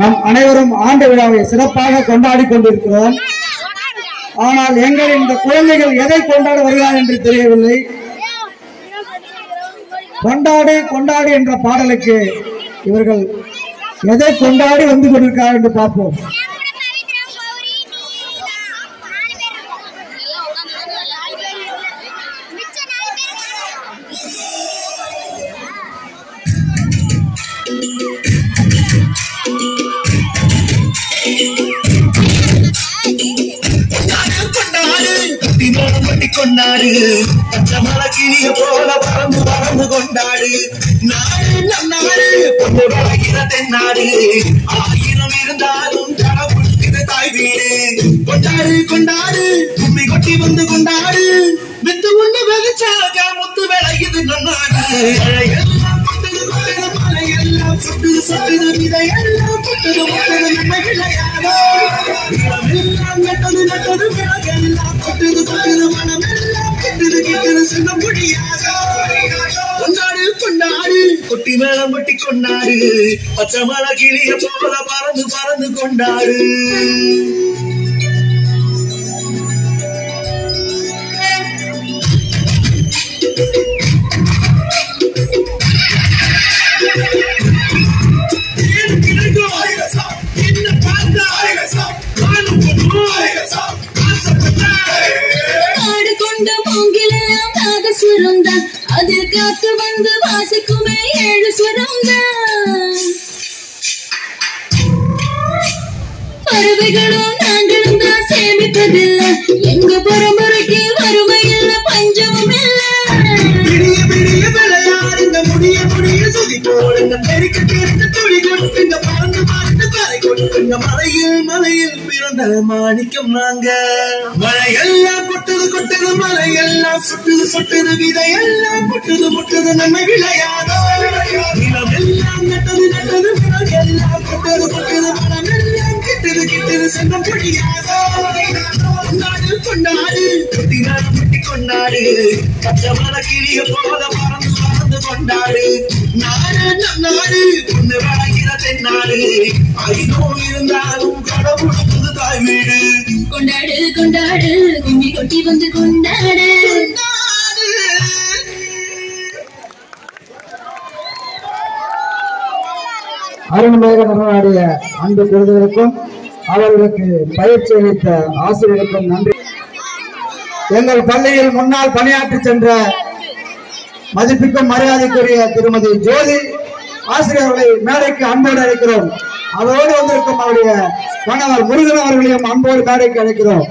நம் அனைவரும் ஆண்டு விழாவை சிறப்பாக கொண்டாடி கொண்டிருக்கிறோம். ஆனால் எங்கள் இந்த குழந்தைகள் எதை கொண்டாட வருகிறார் என்று தெரியவில்லை. கொண்டாடு கொண்டாடு என்ற பாடலுக்கு இவர்கள் எதை கொண்டாடி வந்து கொண்டிருக்கிறார் என்று பார்ப்போம். கொண்டாடு. பச்சை மலை போல பறந்து பறந்து கொண்டாடு. நாடு நம் பொண்ணு வளர்கிற தென்னாடு. ஆயிரம் இருந்தாலும் கடவுள் இது தாய் வீடு கொண்டாடு கொண்டாடு கும்மி கொட்டி வந்து கொண்டாடு. வித்து ஒண்ணு வெகுச்சாக முத்து விளையுது நன்னாடு எல்லாம் கொட்டது கொட்டது மலை எல்லாம் கொண்டாடு கொண்டாடு. கொட்டி மேளம் கொட்டி கொண்டாடு. பச்சை மலை கிளிய போல பறந்து பறந்து கொண்டாடு. மூங்கிலெல்லாம் அதில் காத்து வந்து வாசிக்குமே ஏழு ஸ்வரம் பறவைகளும் நாங்களும் தான் சேமிப்பதில்லை. எங்க பரம்பரைக்கு வறுமை இல்லை பஞ்சமும் இல்லை. விடிய விடிய விளையாடுங்க முடிய முடிய சுதி போடுங்க தெறிக்க தெறிக்க துளி கொட்டுங்க பறந்து பறந்து கரை கொட்டுங்க மலையில் மலையில் பிறந்த மாணிக்கம் நாங்க. மழையெல்லாம் கொட்டுது கொட்டுது மலையெல்லாம் சுட்டுது சுட்டுது விதையெல்லாம் முட்டுது முட்டுது நம்ம விளையாதோ. நிலமெல்லாம் நட்டது நட்டது எல்லாம் கொட்டது கொட்டது மனமெல்லாம் கெட்டது கெட்டது சென்றம் பொழியாதோ. கொண்டாடு கொண்டாடு குட்டி நாடு கொண்டாடு. பச்சை கிளிய போல பறந்து பறந்து கொண்டாடு. நாடு நம் நாடு ஒன்று வளர்கிறது தென்னாடு ஐநோ இருந்தாலும் தாய் வீடு கொண்டாடு கொண்டாடு கும்மி கொட்டி வந்து கொண்டாடு. அருண்மேக நடனாடிய அன்பு குழந்தைகளுக்கும் அவர்களுக்கு பயிற்சி அளித்த ஆசிரியருக்கும் நன்றி. எங்கள் பள்ளியில் முன்னால் பணியாற்றி சென்ற மதிப்பிற்கும் மரியாதைக்குரிய திருமதி ஜோதி ஆசிரியர்களை மேடைக்கு அன்போடு அழைக்கிறோம். அவரோடு வந்திருக்கும் அவருடைய கணவர் முருகன் அவர்களையும் அன்போடு மேடைக்கு அழைக்கிறோம்.